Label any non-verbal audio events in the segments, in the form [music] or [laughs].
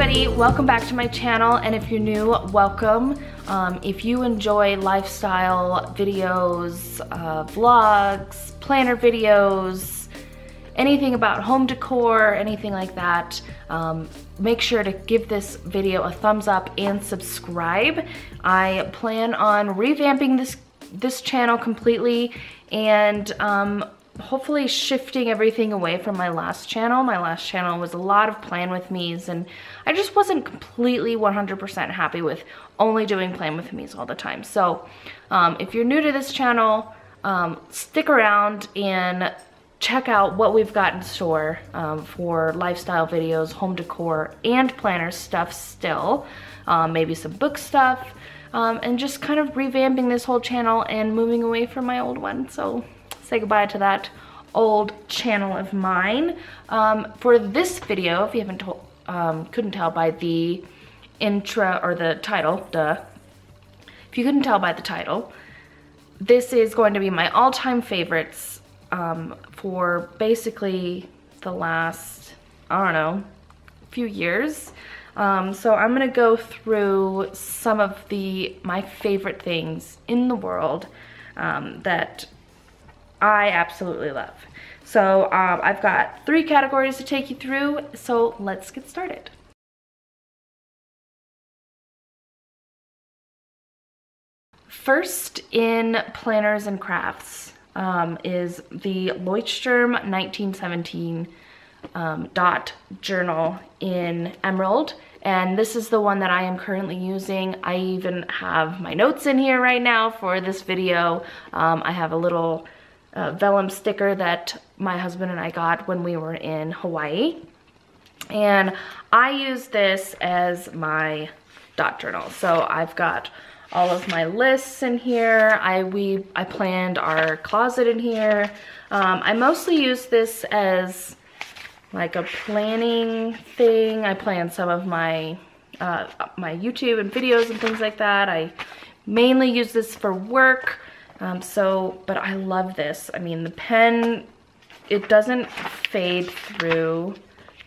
everybody, welcome back to my channel and if you're new, welcome. Um, if you enjoy lifestyle videos, uh, vlogs, planner videos, anything about home decor, anything like that, um, make sure to give this video a thumbs up and subscribe. I plan on revamping this this channel completely and um, hopefully shifting everything away from my last channel. My last channel was a lot of plan with me's and I just wasn't completely 100% happy with only doing plan with me's all the time. So um, if you're new to this channel, um, stick around and check out what we've got in store um, for lifestyle videos, home decor, and planner stuff still. Um, maybe some book stuff, um, and just kind of revamping this whole channel and moving away from my old one. So say goodbye to that old channel of mine. Um, for this video, if you haven't told, um, couldn't tell by the intro or the title, duh. If you couldn't tell by the title, this is going to be my all-time favorites um, for basically the last, I don't know, few years. Um, so I'm gonna go through some of the my favorite things in the world um, that I absolutely love. So um, I've got three categories to take you through, so let's get started. First in planners and crafts um, is the Leuchtturm 1917 um, dot journal in Emerald and this is the one that I am currently using. I even have my notes in here right now for this video. Um, I have a little uh, vellum sticker that my husband and I got when we were in Hawaii. And I use this as my dot journal. So I've got all of my lists in here. I we I planned our closet in here. Um, I mostly use this as like a planning thing. I plan some of my uh, my YouTube and videos and things like that. I mainly use this for work. Um, so, but I love this. I mean, the pen, it doesn't fade through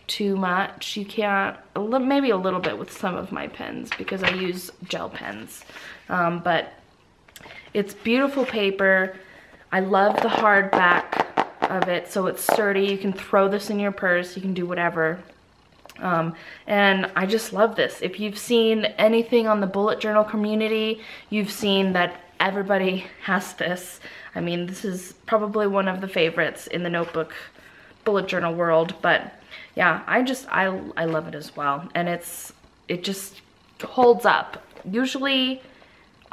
too much. You can't, a little, maybe a little bit with some of my pens because I use gel pens. Um, but it's beautiful paper. I love the hardback of it so it's sturdy. You can throw this in your purse. You can do whatever. Um, and I just love this. If you've seen anything on the bullet journal community, you've seen that everybody has this. I mean, this is probably one of the favorites in the notebook bullet journal world, but yeah, I just, I, I love it as well. And it's, it just holds up. Usually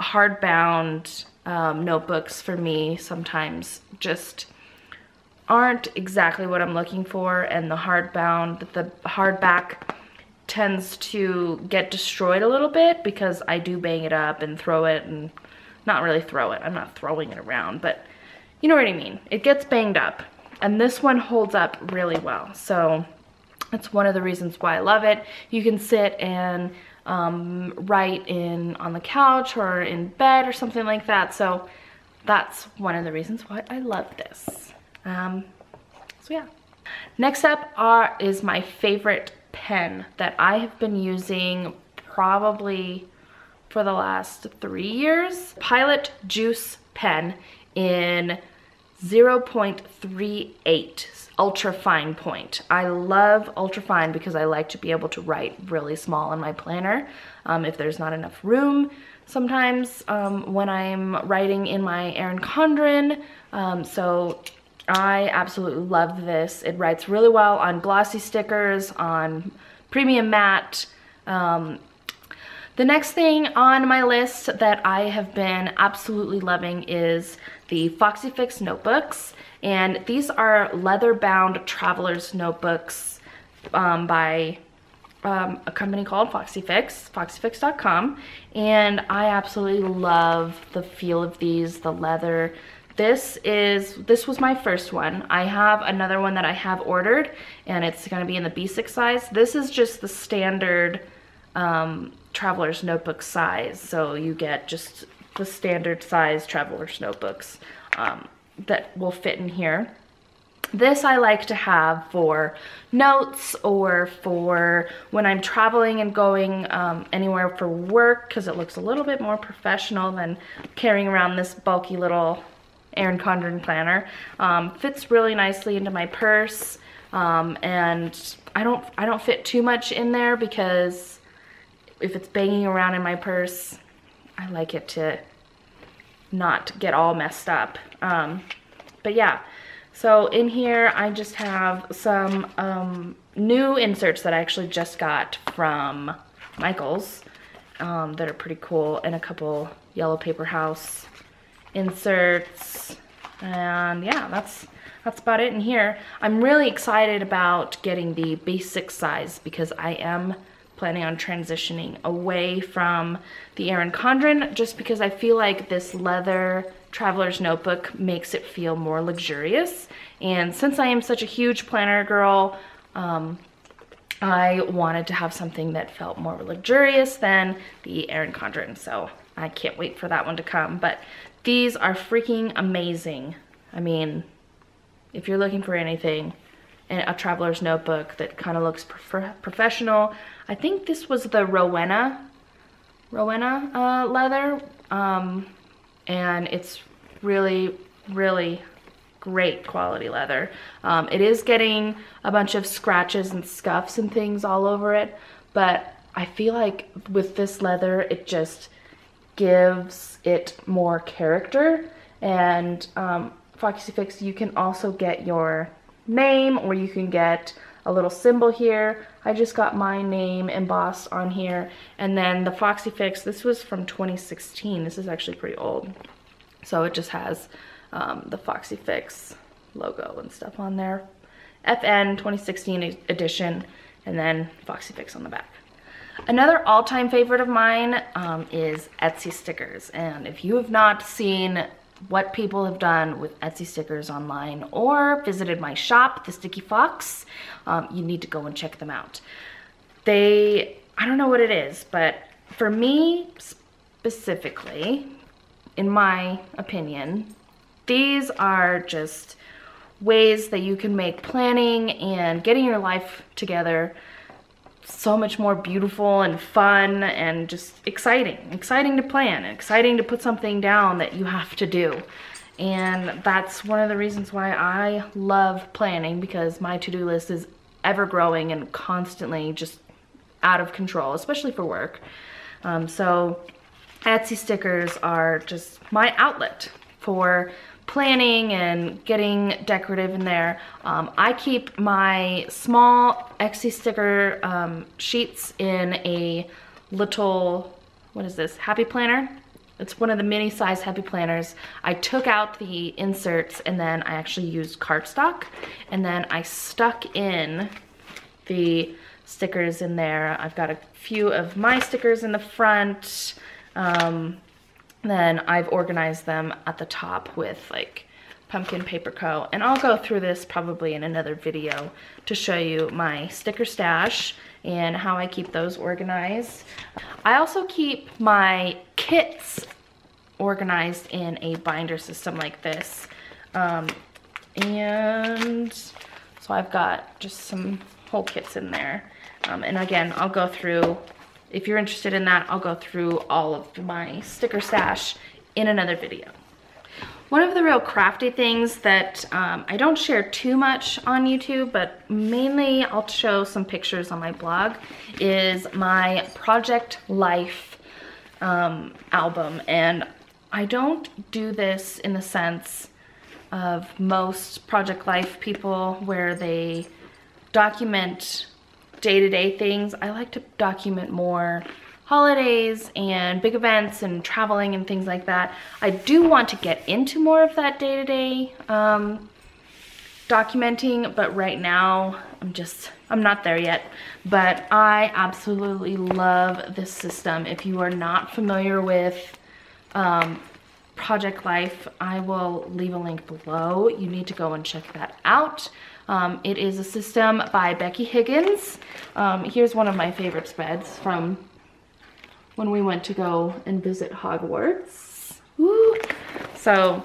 hardbound um, notebooks for me sometimes just aren't exactly what I'm looking for and the hardbound, the hardback tends to get destroyed a little bit because I do bang it up and throw it and not really throw it. I'm not throwing it around, but you know what I mean. It gets banged up and this one holds up really well. So that's one of the reasons why I love it. You can sit and um, write in on the couch or in bed or something like that. So that's one of the reasons why I love this. Um, so yeah. Next up are is my favorite pen that I have been using probably for the last three years. Pilot Juice pen in 0.38 ultra fine point. I love ultra fine because I like to be able to write really small in my planner um, if there's not enough room sometimes um, when I'm writing in my Erin Condren. Um, so I absolutely love this. It writes really well on glossy stickers, on premium matte. Um, the next thing on my list that I have been absolutely loving is the Foxy Fix notebooks. And these are leather-bound traveler's notebooks um, by um, a company called Foxy Fix, foxyfix.com. And I absolutely love the feel of these, the leather, this is, this was my first one. I have another one that I have ordered and it's gonna be in the B6 size. This is just the standard um, traveler's notebook size. So you get just the standard size traveler's notebooks um, that will fit in here. This I like to have for notes or for when I'm traveling and going um, anywhere for work because it looks a little bit more professional than carrying around this bulky little Erin Condren planner. Um, fits really nicely into my purse um, and I don't, I don't fit too much in there because if it's banging around in my purse, I like it to not get all messed up. Um, but yeah, so in here I just have some um, new inserts that I actually just got from Michaels um, that are pretty cool and a couple yellow paper house inserts and yeah that's that's about it in here. I'm really excited about getting the B6 size because I am planning on transitioning away from the Erin Condren just because I feel like this leather traveler's notebook makes it feel more luxurious. And since I am such a huge planner girl, um, I wanted to have something that felt more luxurious than the Erin Condren. So I can't wait for that one to come. But these are freaking amazing. I mean, if you're looking for anything, a traveler's notebook that kind of looks prof professional. I think this was the Rowena, Rowena uh, leather, um, and it's really, really great quality leather. Um, it is getting a bunch of scratches and scuffs and things all over it, but I feel like with this leather, it just gives it more character. And um, Foxy Fix, you can also get your name or you can get a little symbol here. I just got my name embossed on here. And then the Foxy Fix, this was from 2016. This is actually pretty old. So it just has um, the Foxy Fix logo and stuff on there. FN 2016 edition and then Foxy Fix on the back. Another all-time favorite of mine um, is Etsy stickers. And if you have not seen what people have done with Etsy stickers online or visited my shop, The Sticky Fox, um, you need to go and check them out. They, I don't know what it is, but for me specifically, in my opinion, these are just ways that you can make planning and getting your life together so much more beautiful and fun and just exciting. Exciting to plan, exciting to put something down that you have to do. And that's one of the reasons why I love planning because my to-do list is ever growing and constantly just out of control, especially for work. Um, so Etsy stickers are just my outlet for planning and getting decorative in there. Um, I keep my small Etsy sticker um, sheets in a little, what is this, Happy Planner? It's one of the mini size Happy Planners. I took out the inserts and then I actually used cardstock and then I stuck in the stickers in there. I've got a few of my stickers in the front. Um, then I've organized them at the top with like pumpkin paper co. And I'll go through this probably in another video to show you my sticker stash and how I keep those organized. I also keep my kits organized in a binder system like this. Um, and so I've got just some whole kits in there. Um, and again, I'll go through if you're interested in that, I'll go through all of my sticker stash in another video. One of the real crafty things that um, I don't share too much on YouTube, but mainly I'll show some pictures on my blog, is my Project Life um, album. And I don't do this in the sense of most Project Life people where they document day-to-day -day things. I like to document more holidays and big events and traveling and things like that. I do want to get into more of that day-to-day -day, um, documenting, but right now I'm just, I'm not there yet. But I absolutely love this system. If you are not familiar with um, Project Life, I will leave a link below. You need to go and check that out. Um, it is a system by Becky Higgins. Um, here's one of my favorite spreads from when we went to go and visit Hogwarts. Woo. So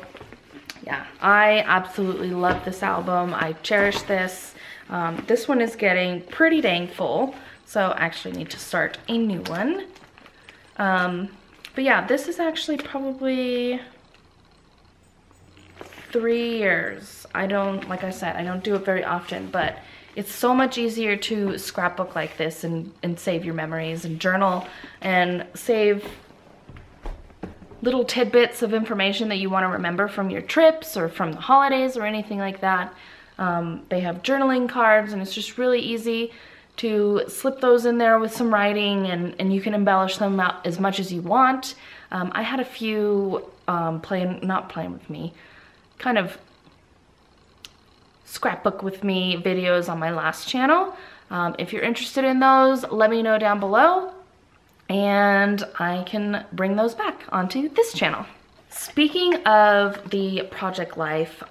yeah, I absolutely love this album. I cherish this. Um, this one is getting pretty dang full, so I actually need to start a new one. Um, but yeah, this is actually probably three years. I don't, like I said, I don't do it very often, but it's so much easier to scrapbook like this and, and save your memories and journal and save little tidbits of information that you want to remember from your trips or from the holidays or anything like that. Um, they have journaling cards and it's just really easy to slip those in there with some writing and, and you can embellish them out as much as you want. Um, I had a few um, playing, not playing with me, kind of scrapbook with me videos on my last channel. Um, if you're interested in those, let me know down below and I can bring those back onto this channel. Speaking of the project life,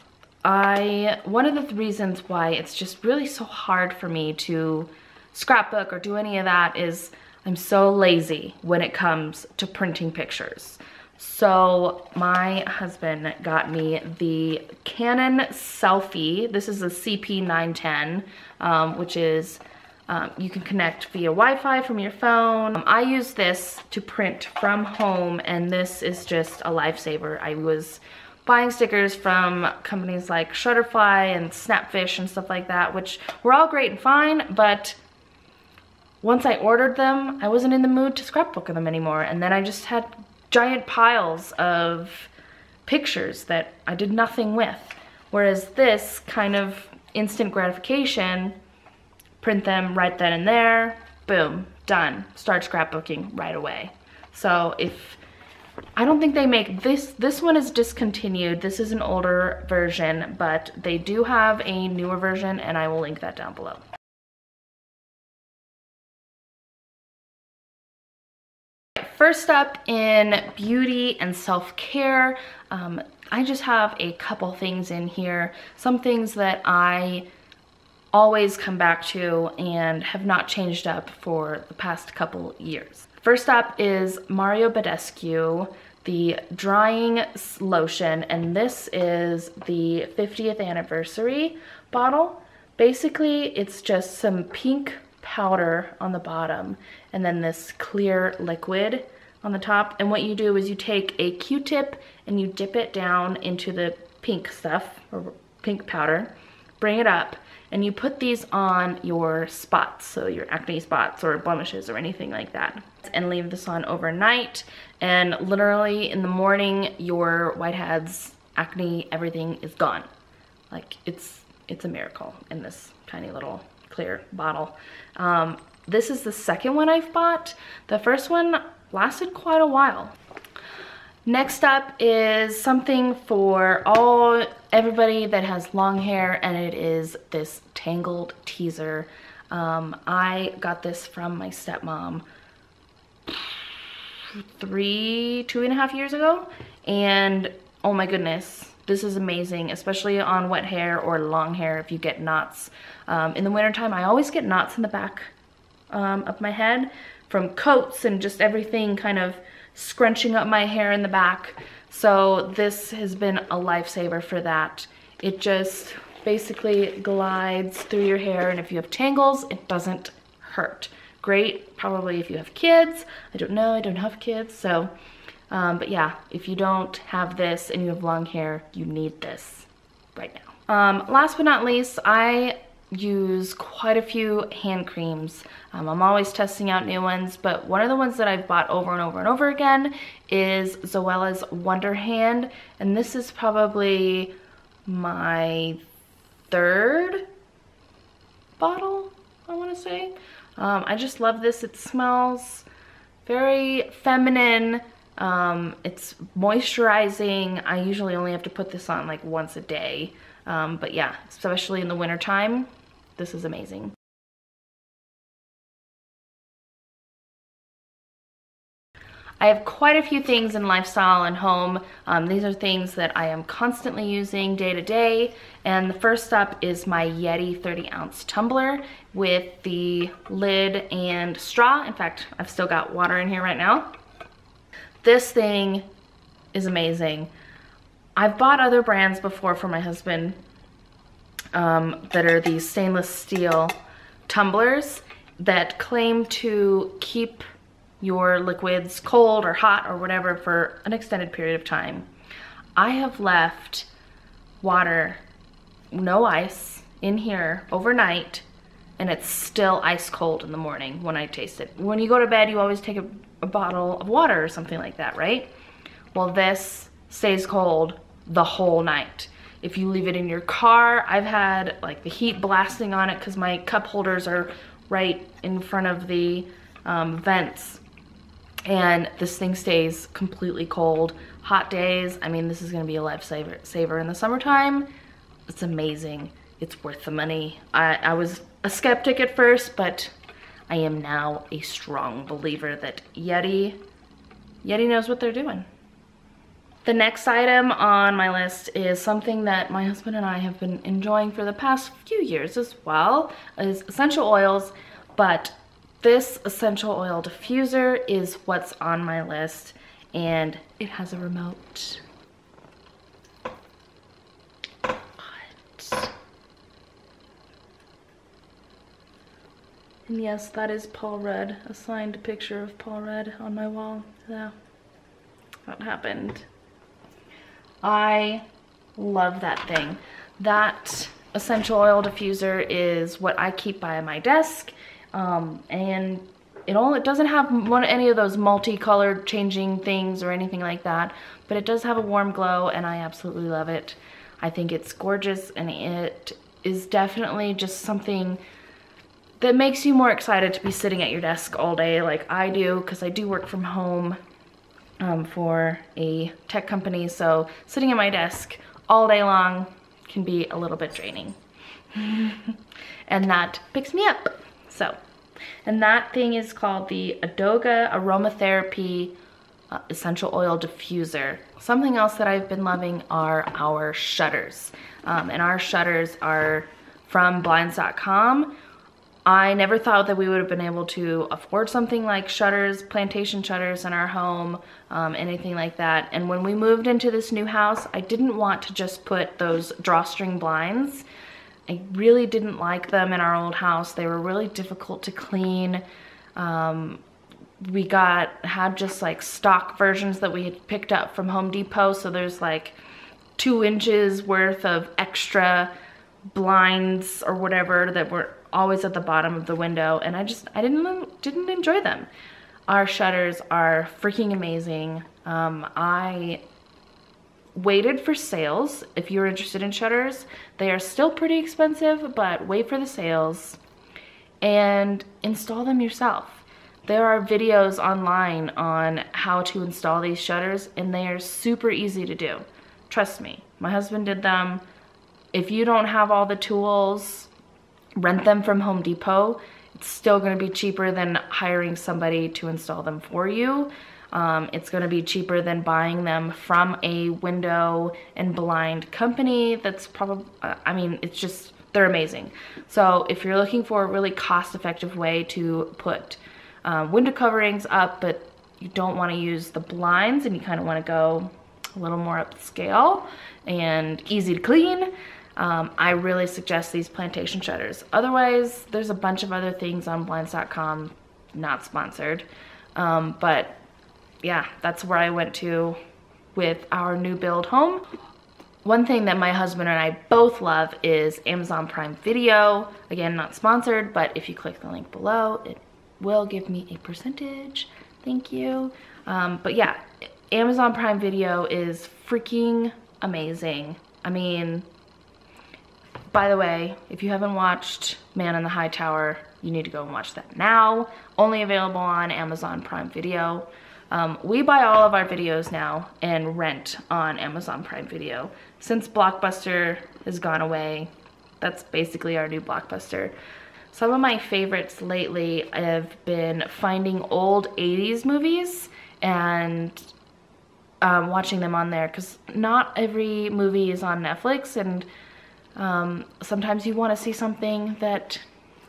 I one of the reasons why it's just really so hard for me to scrapbook or do any of that is I'm so lazy when it comes to printing pictures. So my husband got me the Canon SELPHY. This is a CP910, um, which is, um, you can connect via Wi-Fi from your phone. Um, I use this to print from home and this is just a lifesaver. I was buying stickers from companies like Shutterfly and Snapfish and stuff like that, which were all great and fine, but once I ordered them, I wasn't in the mood to scrapbook them anymore. And then I just had giant piles of pictures that I did nothing with. Whereas this kind of instant gratification, print them right then and there, boom, done. Start scrapbooking right away. So if I don't think they make this, this one is discontinued. This is an older version, but they do have a newer version and I will link that down below. First up in beauty and self-care, um, I just have a couple things in here. Some things that I always come back to and have not changed up for the past couple years. First up is Mario Badescu, the drying lotion, and this is the 50th anniversary bottle. Basically, it's just some pink powder on the bottom and then this clear liquid on the top. And what you do is you take a Q-tip and you dip it down into the pink stuff or pink powder, bring it up, and you put these on your spots, so your acne spots or blemishes or anything like that. And leave this on overnight. And literally in the morning, your whiteheads, acne, everything is gone. Like it's, it's a miracle in this tiny little clear bottle. Um, this is the second one I've bought. The first one lasted quite a while. Next up is something for all everybody that has long hair and it is this Tangle Teezer. Um, I got this from my stepmom three, two and a half years ago and oh my goodness, this is amazing, especially on wet hair or long hair if you get knots. Um, in the wintertime, I always get knots in the back um, of my head from coats and just everything kind of scrunching up my hair in the back. So this has been a lifesaver for that. It just basically glides through your hair and if you have tangles, it doesn't hurt. Great, probably if you have kids. I don't know, I don't have kids, so um, but yeah, if you don't have this and you have long hair, you need this right now. Um, last but not least, I use quite a few hand creams. Um, I'm always testing out new ones, but one of the ones that I've bought over and over and over again is Zoella's Wonder Hand, and this is probably my third bottle, I wanna say. Um, I just love this. It smells very feminine, um, it's moisturizing. I usually only have to put this on like once a day. Um, but yeah, especially in the wintertime, this is amazing. I have quite a few things in lifestyle and home. Um, these are things that I am constantly using day to day. And the first up is my Yeti 30 ounce tumbler with the lid and straw. In fact, I've still got water in here right now. This thing is amazing. I've bought other brands before for my husband um, that are these stainless steel tumblers that claim to keep your liquids cold or hot or whatever for an extended period of time. I have left water, no ice, in here overnight and it's still ice cold in the morning when I taste it. When you go to bed, you always take a, a bottle of water or something like that, right? Well, this stays cold the whole night. If you leave it in your car, I've had like the heat blasting on it because my cup holders are right in front of the um, vents and this thing stays completely cold. Hot days, I mean, this is gonna be a lifesaver saver in the summertime. It's amazing. It's worth the money. I, I was a skeptic at first, but I am now a strong believer that Yeti, Yeti knows what they're doing. The next item on my list is something that my husband and I have been enjoying for the past few years as well, is essential oils, but this essential oil diffuser is what's on my list and it has a remote. And yes, that is Paul Rudd, a signed picture of Paul Rudd on my wall. Yeah, that happened. I love that thing. That essential oil diffuser is what I keep by my desk. Um, and it all it doesn't have one any of those multicolored changing things or anything like that, but it does have a warm glow and I absolutely love it. I think it's gorgeous and it is definitely just something that makes you more excited to be sitting at your desk all day like I do because I do work from home um, for a tech company. So sitting at my desk all day long can be a little bit draining. [laughs] and that picks me up. So, and that thing is called the Odoga Aromatherapy uh, Essential Oil Diffuser. Something else that I've been loving are our shutters. Um, and our shutters are from blinds.com. I never thought that we would have been able to afford something like shutters, plantation shutters in our home, um, anything like that. And when we moved into this new house, I didn't want to just put those drawstring blinds. I really didn't like them in our old house. They were really difficult to clean. Um, we got, had just like stock versions that we had picked up from Home Depot. So there's like two inches worth of extra blinds or whatever that were always at the bottom of the window and I just I didn't didn't enjoy them. Our shutters are freaking amazing. Um, I waited for sales. If you're interested in shutters, they are still pretty expensive, but wait for the sales and install them yourself. There are videos online on how to install these shutters and they are super easy to do. Trust me, my husband did them. If you don't have all the tools, rent them from Home Depot. It's still gonna be cheaper than hiring somebody to install them for you. Um, it's gonna be cheaper than buying them from a window and blind company that's probably, I mean, it's just, they're amazing. So if you're looking for a really cost-effective way to put um, window coverings up, but you don't wanna use the blinds and you kinda wanna go a little more upscale and easy to clean, um, I really suggest these plantation shutters. Otherwise, there's a bunch of other things on blinds.com, not sponsored. Um, but yeah, that's where I went to with our new build home. One thing that my husband and I both love is Amazon Prime Video. Again, not sponsored, but if you click the link below, it will give me a percentage. Thank you. Um, but yeah, Amazon Prime Video is freaking amazing. I mean, by the way, if you haven't watched Man in the High Tower, you need to go and watch that now. Only available on Amazon Prime Video. Um, we buy all of our videos now and rent on Amazon Prime Video. Since Blockbuster has gone away, that's basically our new Blockbuster. Some of my favorites lately have been finding old 80s movies and um, watching them on there because not every movie is on Netflix and um, sometimes you want to see something that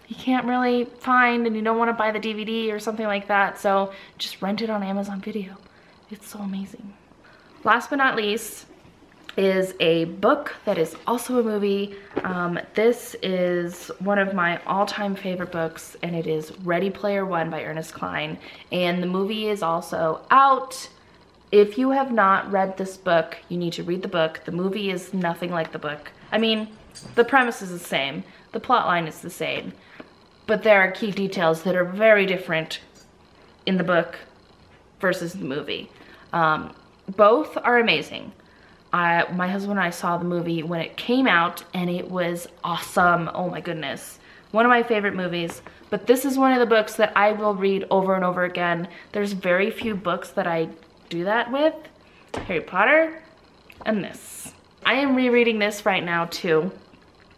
you can't really find and you don't want to buy the DVD or something like that. So just rent it on Amazon Video. It's so amazing. Last but not least, is a book that is also a movie. Um, this is one of my all-time favorite books and it is Ready Player One by Ernest Cline. And the movie is also out. If you have not read this book, you need to read the book. The movie is nothing like the book. I mean, the premise is the same. The plot line is the same. But there are key details that are very different in the book versus the movie. Um, both are amazing. I, my husband and I saw the movie when it came out and it was awesome. Oh my goodness. One of my favorite movies. But this is one of the books that I will read over and over again. There's very few books that I do that with. Harry Potter and this. I am rereading this right now too.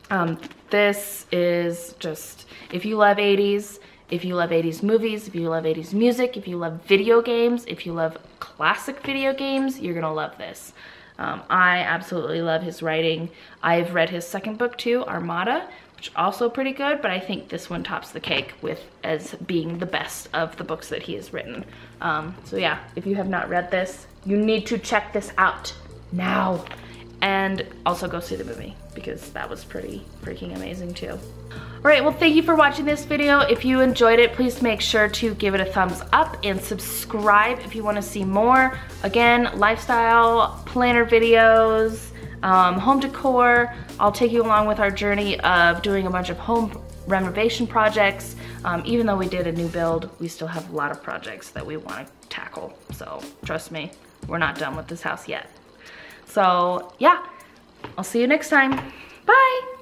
Um, this is just, if you love 80s, if you love 80s movies, if you love 80s music, if you love video games, if you love classic video games, you're gonna love this. Um, I absolutely love his writing. I've read his second book too, Armada, which also pretty good, but I think this one tops the cake with as being the best of the books that he has written. Um, so yeah, if you have not read this, you need to check this out now. And also go see the movie because that was pretty freaking amazing too. All right, well, thank you for watching this video. If you enjoyed it, please make sure to give it a thumbs up and subscribe if you wanna see more. Again, lifestyle, planner videos, um, home decor. I'll take you along with our journey of doing a bunch of home renovation projects. Um, even though we did a new build, we still have a lot of projects that we wanna tackle. So trust me, we're not done with this house yet. So yeah, I'll see you next time. Bye.